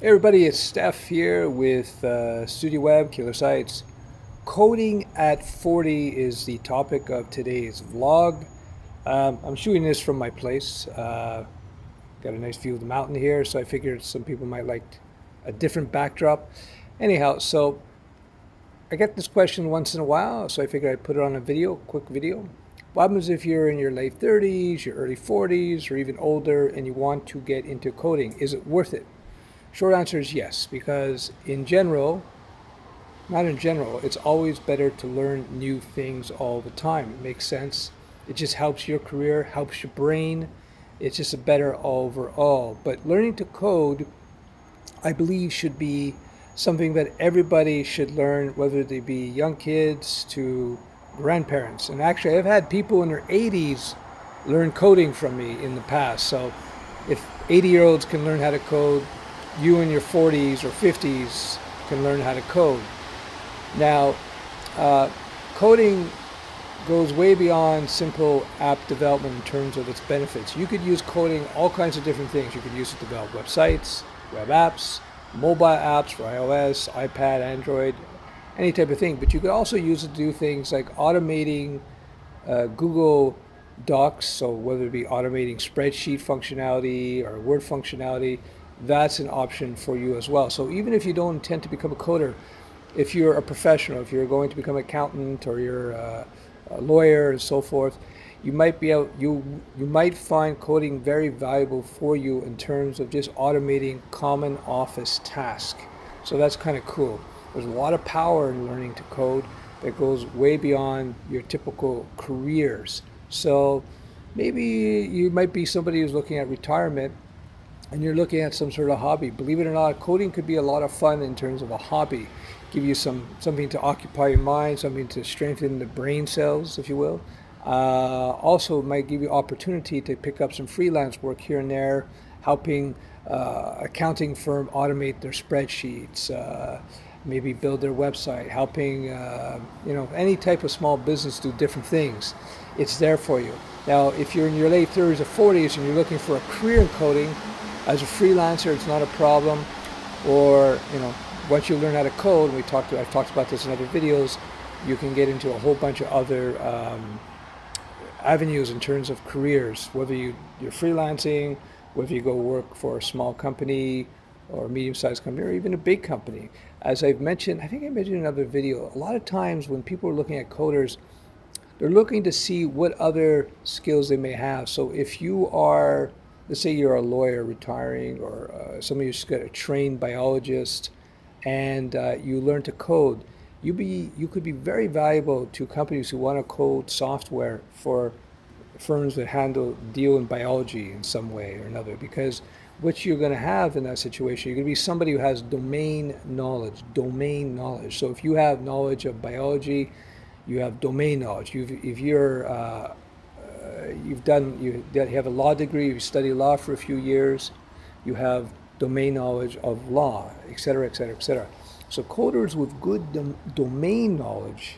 Hey everybody, it's Steph here with uh, Studio Web, Killer Sites. Coding at 40 is the topic of today's vlog. Um, I'm shooting this from my place. Uh, got a nice view of the mountain here, so I figured some people might like a different backdrop. Anyhow, so I get this question once in a while, so I figured I'd put it on a video, quick video. What happens if you're in your late 30s, your early 40s, or even older, and you want to get into coding? Is it worth it? Short answer is yes, because in general, not in general, it's always better to learn new things all the time. It makes sense. It just helps your career, helps your brain. It's just a better overall. But learning to code, I believe, should be something that everybody should learn, whether they be young kids to grandparents. And actually, I've had people in their 80s learn coding from me in the past. So if 80 year olds can learn how to code, you in your 40s or 50s can learn how to code. Now, uh, coding goes way beyond simple app development in terms of its benefits. You could use coding all kinds of different things. You could use it to develop websites, web apps, mobile apps for iOS, iPad, Android, any type of thing. But you could also use it to do things like automating uh, Google Docs, so whether it be automating spreadsheet functionality or Word functionality, that's an option for you as well. So even if you don't intend to become a coder, if you're a professional, if you're going to become an accountant or you're a, a lawyer and so forth, you might be able, you you might find coding very valuable for you in terms of just automating common office tasks. So that's kind of cool. There's a lot of power in learning to code that goes way beyond your typical careers. So maybe you might be somebody who's looking at retirement and you're looking at some sort of hobby. Believe it or not, coding could be a lot of fun in terms of a hobby. Give you some something to occupy your mind, something to strengthen the brain cells, if you will. Uh, also, might give you opportunity to pick up some freelance work here and there, helping uh, accounting firm automate their spreadsheets, uh, maybe build their website, helping uh, you know any type of small business do different things. It's there for you. Now, if you're in your late 30s or 40s and you're looking for a career in coding, as a freelancer, it's not a problem. Or, you know, once you learn how to code, we talked, I've talked about this in other videos, you can get into a whole bunch of other um, avenues in terms of careers, whether you, you're freelancing, whether you go work for a small company or a medium-sized company or even a big company. As I've mentioned, I think I mentioned in another video, a lot of times when people are looking at coders, they're looking to see what other skills they may have. So if you are let's say you're a lawyer retiring or uh, who's got a trained biologist and uh, you learn to code, you be you could be very valuable to companies who want to code software for firms that handle deal in biology in some way or another because what you're going to have in that situation you're going to be somebody who has domain knowledge domain knowledge. So if you have knowledge of biology you have domain knowledge. You've, if you're uh, you've done, you have a law degree, you study law for a few years, you have domain knowledge of law, et cetera, et cetera, et cetera. So coders with good dom domain knowledge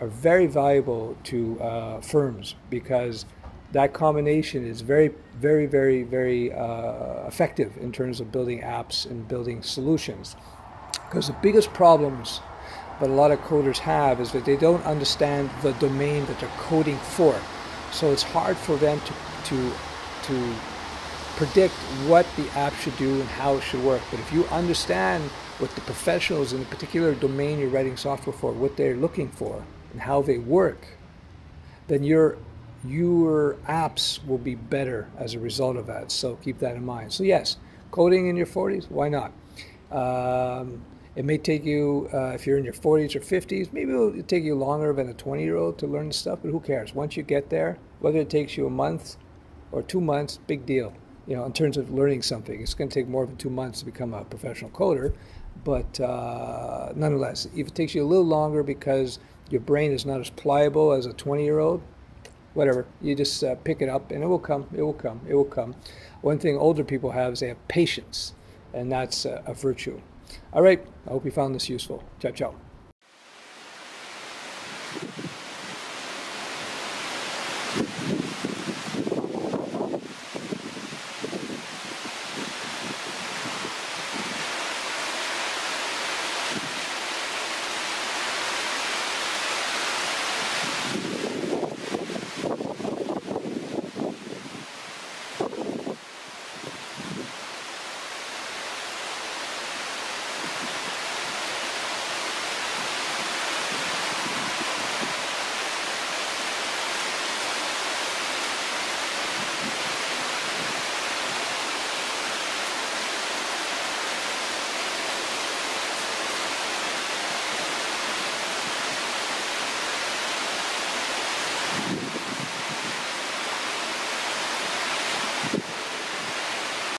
are very valuable to uh, firms because that combination is very, very, very, very uh, effective in terms of building apps and building solutions. Because the biggest problems that a lot of coders have is that they don't understand the domain that they're coding for. So it's hard for them to, to, to predict what the app should do and how it should work. But if you understand what the professionals in the particular domain you're writing software for, what they're looking for and how they work, then your your apps will be better as a result of that. So keep that in mind. So yes, coding in your 40s, why not? Um, it may take you, uh, if you're in your 40s or 50s, maybe it'll take you longer than a 20 year old to learn stuff, but who cares? Once you get there, whether it takes you a month or two months, big deal. You know, in terms of learning something, it's going to take more than two months to become a professional coder, but uh, nonetheless, if it takes you a little longer because your brain is not as pliable as a 20 year old, whatever, you just uh, pick it up and it will come, it will come, it will come. One thing older people have is they have patience, and that's a virtue. All right, I hope you found this useful. Ciao, ciao.